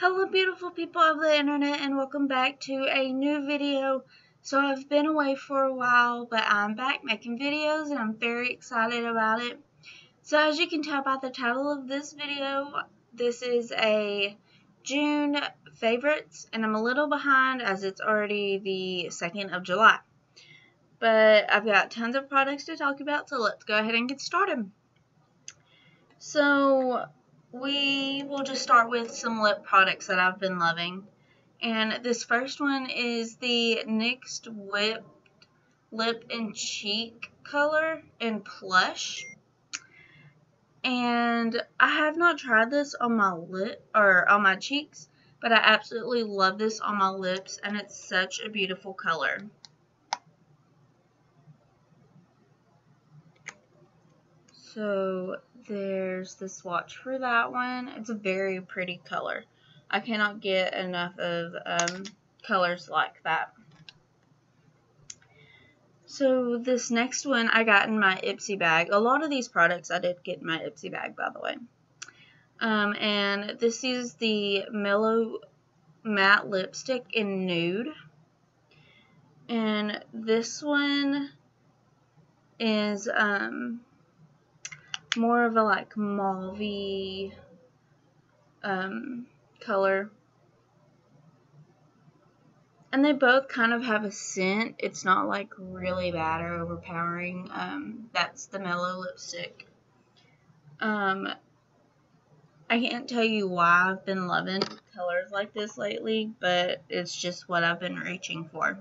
Hello beautiful people of the internet and welcome back to a new video. So I've been away for a while but I'm back making videos and I'm very excited about it. So as you can tell by the title of this video, this is a June favorites and I'm a little behind as it's already the 2nd of July. But I've got tons of products to talk about so let's go ahead and get started. So we will just start with some lip products that I've been loving. And this first one is the NYX Whipped Lip and Cheek color in Plush. And I have not tried this on my lip or on my cheeks, but I absolutely love this on my lips and it's such a beautiful color. So there's the swatch for that one. It's a very pretty color. I cannot get enough of um, colors like that. So this next one I got in my Ipsy bag. A lot of these products I did get in my Ipsy bag, by the way. Um, and this is the Mellow Matte Lipstick in Nude. And this one is um, more of a like mauve um, color. And they both kind of have a scent. It's not like really bad or overpowering. Um, that's the mellow lipstick. Um, I can't tell you why I've been loving colors like this lately, but it's just what I've been reaching for.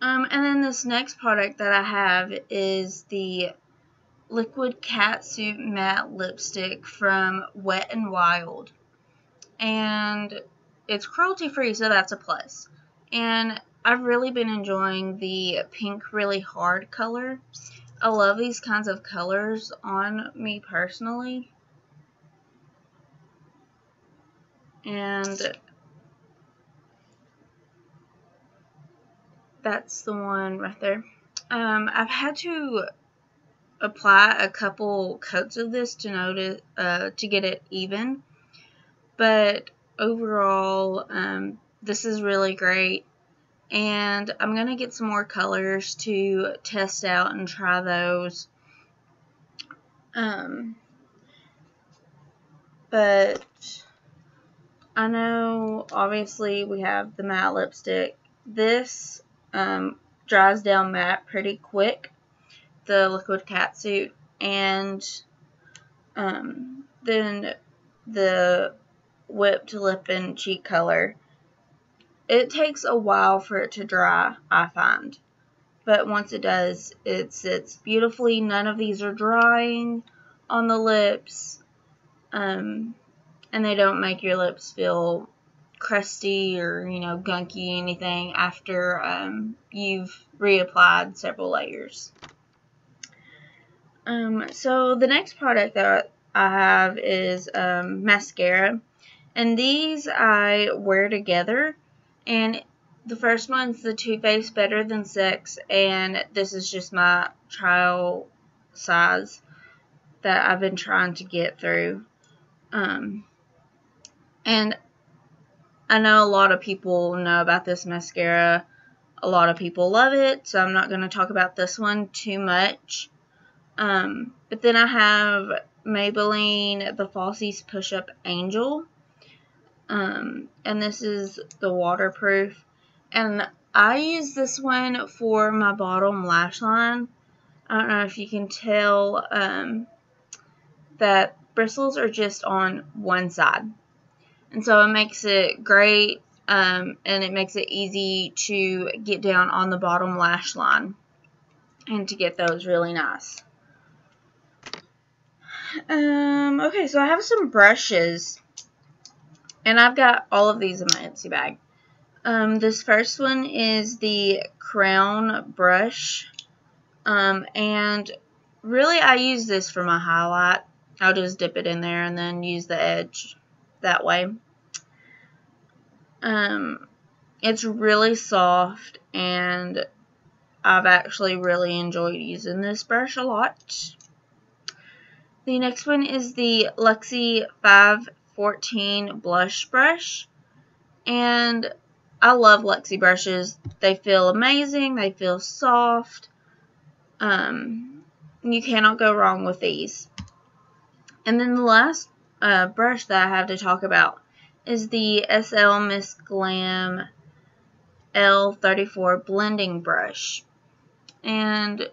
Um, and then this next product that I have is the liquid catsuit matte lipstick from Wet and Wild. And it's cruelty free, so that's a plus. And I've really been enjoying the pink really hard color. I love these kinds of colors on me personally. And that's the one right there. Um, I've had to apply a couple coats of this to notice uh, to get it even. But overall um, this is really great. And I'm gonna get some more colors to test out and try those. Um, but I know obviously we have the matte lipstick. This um, dries down matte pretty quick the liquid catsuit and um, then the whipped lip and cheek color. It takes a while for it to dry, I find. But once it does, it sits beautifully. None of these are drying on the lips. Um, and they don't make your lips feel crusty or, you know, gunky anything after um, you've reapplied several layers. Um, so the next product that I have is um, mascara. And these I wear together. And the first one's the Too Faced Better Than Sex. And this is just my trial size that I've been trying to get through. Um, and I know a lot of people know about this mascara. A lot of people love it, so I'm not going to talk about this one too much. Um, but then I have Maybelline the Falsies Push Up Angel. Um, and this is the waterproof. And I use this one for my bottom lash line. I don't know if you can tell um, that bristles are just on one side. And so it makes it great um, and it makes it easy to get down on the bottom lash line and to get those really nice. Um, okay, so I have some brushes. And I've got all of these in my Ipsy bag. Um, this first one is the Crown brush. Um, and really I use this for my highlight. I'll just dip it in there and then use the edge that way. Um, it's really soft and I've actually really enjoyed using this brush a lot. The next one is the Luxie 514 blush brush. And I love Luxie brushes. They feel amazing. They feel soft. Um, you cannot go wrong with these. And then the last uh, brush that I have to talk about is the SL Miss Glam L34 blending brush. And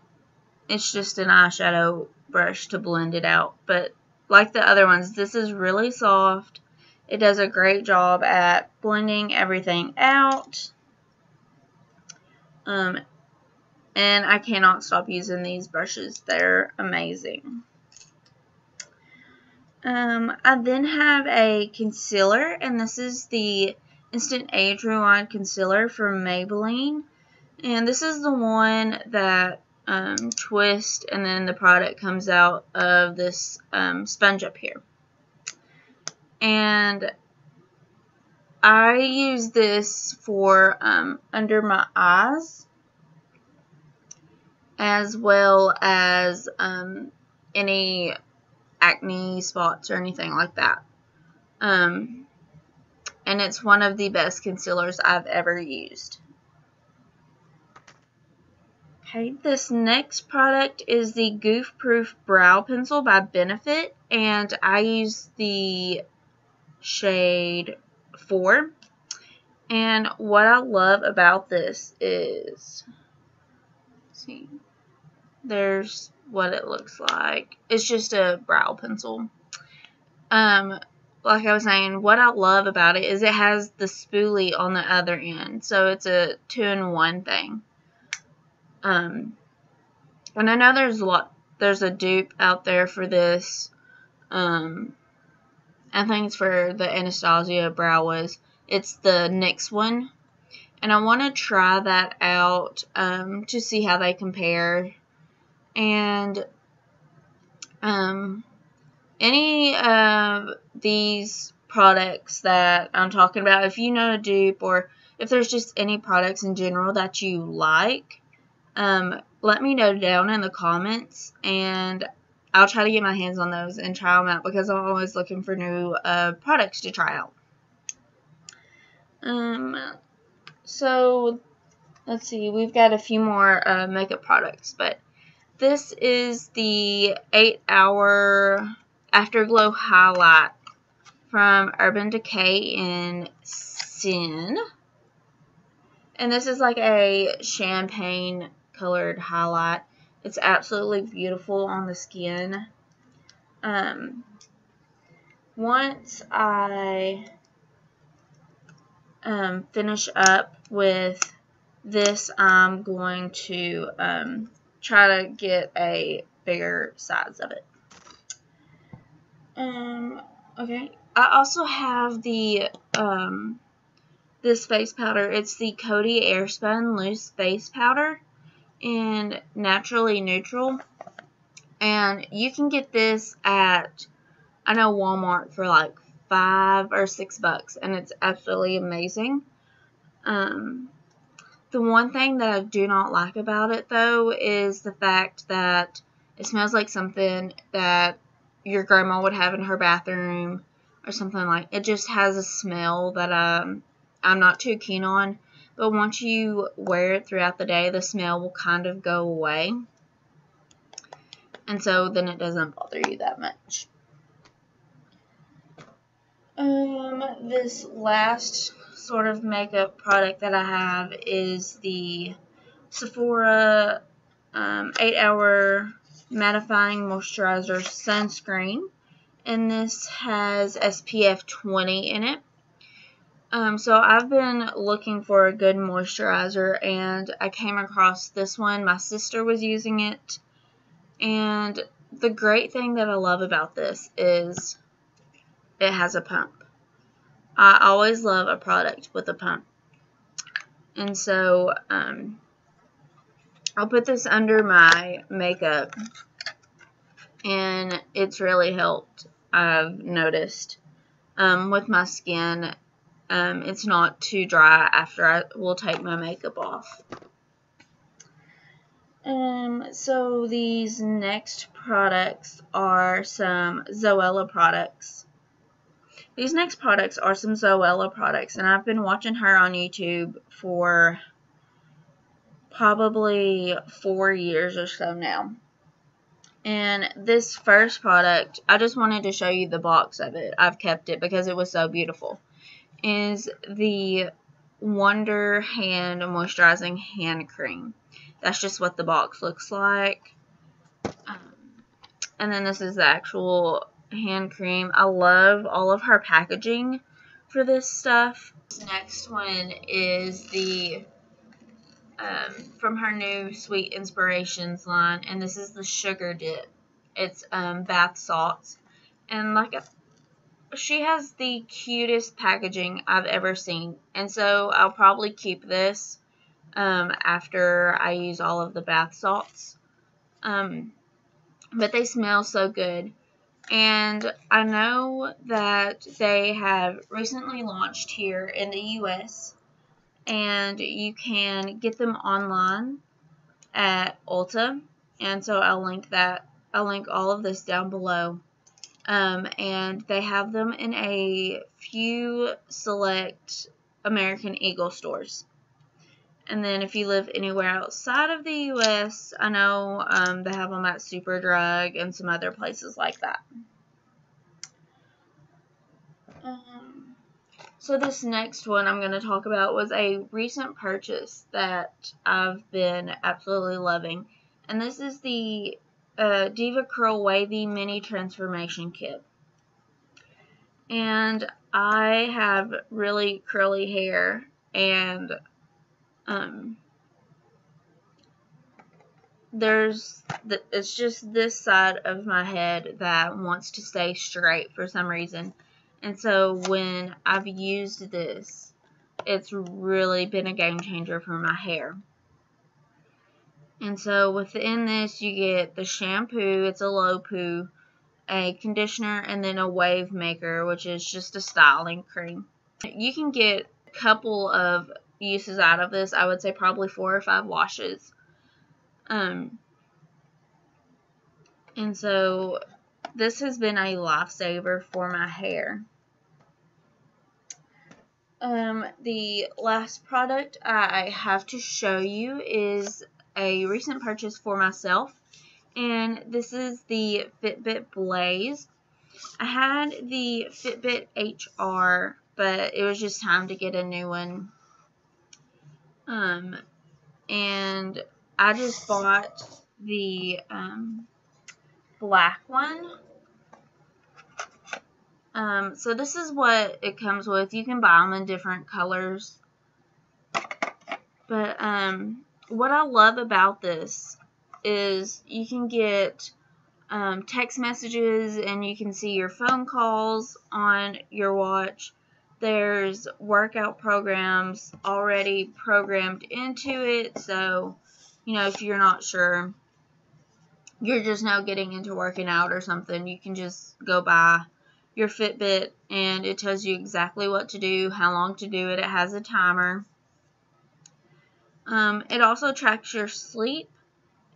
it's just an eyeshadow brush to blend it out. But like the other ones, this is really soft. It does a great job at blending everything out. Um, and I cannot stop using these brushes. They're amazing. Um, I then have a concealer, and this is the Instant Age Rewind Concealer from Maybelline. And this is the one that um, twist, and then the product comes out of this um, sponge up here. And I use this for um, under my eyes as well as um, any acne spots or anything like that. Um, and it's one of the best concealers I've ever used. Okay, this next product is the Goof Proof Brow Pencil by Benefit, and I use the shade 4. And what I love about this is, see, there's what it looks like. It's just a brow pencil. Um, like I was saying, what I love about it is it has the spoolie on the other end. So it's a two-in-one thing. Um, and I know there's a lot, there's a dupe out there for this. Um, I think it's for the Anastasia Brow Wiz. It's the NYX one. And I want to try that out um, to see how they compare. And um, any of these products that I'm talking about, if you know a dupe or if there's just any products in general that you like, um, let me know down in the comments and I'll try to get my hands on those and try them out because I'm always looking for new uh, products to try out. Um, so, let's see, we've got a few more uh, makeup products, but this is the 8 Hour Afterglow Highlight from Urban Decay in Sin. And this is like a champagne colored highlight. It's absolutely beautiful on the skin. Um, once I um, finish up with this, I'm going to um, try to get a bigger size of it. Um, okay. I also have the, um, this face powder. It's the Coty Airspun Loose Face Powder in Naturally Neutral. And you can get this at, I know, Walmart for like five or six bucks. And it's absolutely amazing. Um, the one thing that I do not like about it, though, is the fact that it smells like something that your grandma would have in her bathroom or something like it just has a smell that um, I'm not too keen on but once you wear it throughout the day, the smell will kind of go away. And so then it doesn't bother you that much. Um, this last sort of makeup product that I have is the Sephora um, 8 Hour Mattifying Moisturizer Sunscreen. And this has SPF 20 in it. Um, so I've been looking for a good moisturizer and I came across this one. My sister was using it. And the great thing that I love about this is it has a pump. I always love a product with a pump. And so um, I'll put this under my makeup and it's really helped, I've noticed, um, with my skin um, it's not too dry after I will take my makeup off. Um, so these next products are some Zoella products. These next products are some Zoella products, and I've been watching her on YouTube for probably four years or so now. And this first product, I just wanted to show you the box of it. I've kept it because it was so beautiful. Is the Wonder Hand Moisturizing Hand Cream. That's just what the box looks like. Um, and then this is the actual hand cream. I love all of her packaging for this stuff. Next one is the um, from her new Sweet Inspirations line, and this is the Sugar Dip. It's um, bath salts, and like a, she has the cutest packaging I've ever seen, and so I'll probably keep this um, after I use all of the bath salts. Um, but they smell so good. And I know that they have recently launched here in the US and you can get them online at Ulta. And so I'll link that. I'll link all of this down below. Um, and they have them in a few select American Eagle stores. And then if you live anywhere outside of the U.S., I know um, they have them at Superdrug and some other places like that. Um, so this next one I'm going to talk about was a recent purchase that I've been absolutely loving. And this is the uh, DevaCurl Wavy Mini Transformation Kit. And I have really curly hair and um, there's the, it's just this side of my head that wants to stay straight for some reason. And so when I've used this, it's really been a game changer for my hair. And so within this, you get the shampoo, it's a low poo, a conditioner, and then a wave maker, which is just a styling cream. You can get a couple of uses out of this. I would say probably four or five washes. Um, and so this has been a lifesaver for my hair. Um, the last product I have to show you is a recent purchase for myself. And this is the Fitbit Blaze. I had the Fitbit HR, but it was just time to get a new one um, and I just bought the um, black one. Um, so this is what it comes with. You can buy them in different colors. But um, what I love about this is you can get um, text messages and you can see your phone calls on your watch there's workout programs already programmed into it. So, you know, if you're not sure, you're just now getting into working out or something, you can just go buy your Fitbit and it tells you exactly what to do, how long to do it. It has a timer. Um, it also tracks your sleep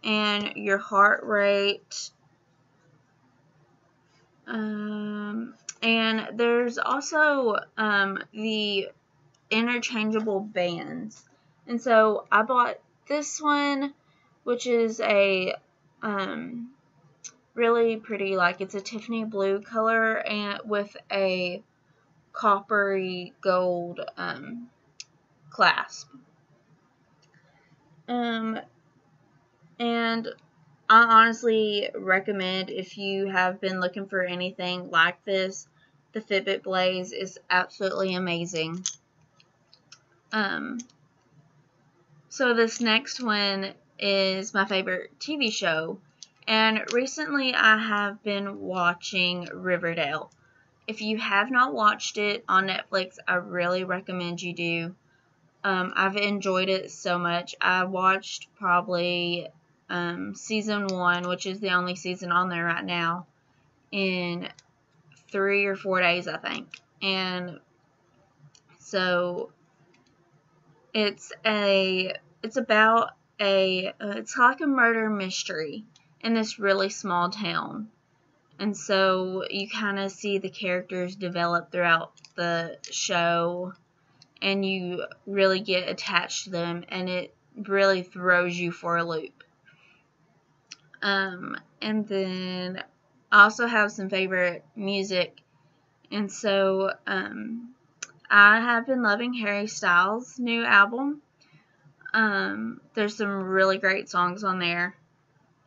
and your heart rate. Um, and there's also um, the interchangeable bands. And so I bought this one, which is a um, really pretty, like it's a Tiffany blue color and with a coppery gold um, clasp. Um, and I honestly recommend if you have been looking for anything like this, the Fitbit Blaze is absolutely amazing. Um, so this next one is my favorite TV show. And recently I have been watching Riverdale. If you have not watched it on Netflix, I really recommend you do. Um, I've enjoyed it so much. I watched probably um, season one, which is the only season on there right now, in three or four days, I think. And so it's a it's about a uh, it's like a murder mystery in this really small town. And so you kind of see the characters develop throughout the show and you really get attached to them and it really throws you for a loop. Um, and then I also have some favorite music. And so um, I have been loving Harry Styles' new album. Um, there's some really great songs on there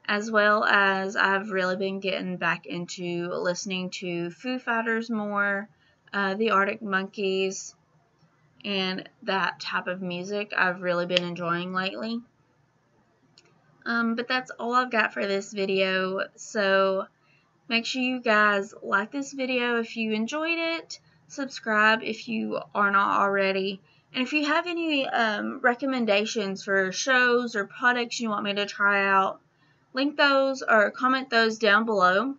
as well as I've really been getting back into listening to Foo Fighters more, uh, the Arctic Monkeys, and that type of music I've really been enjoying lately. Um, but that's all I've got for this video, so make sure you guys like this video if you enjoyed it, subscribe if you are not already, and if you have any um, recommendations for shows or products you want me to try out, link those or comment those down below.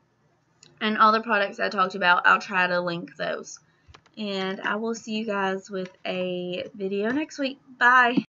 And all the products I talked about, I'll try to link those. And I will see you guys with a video next week. Bye.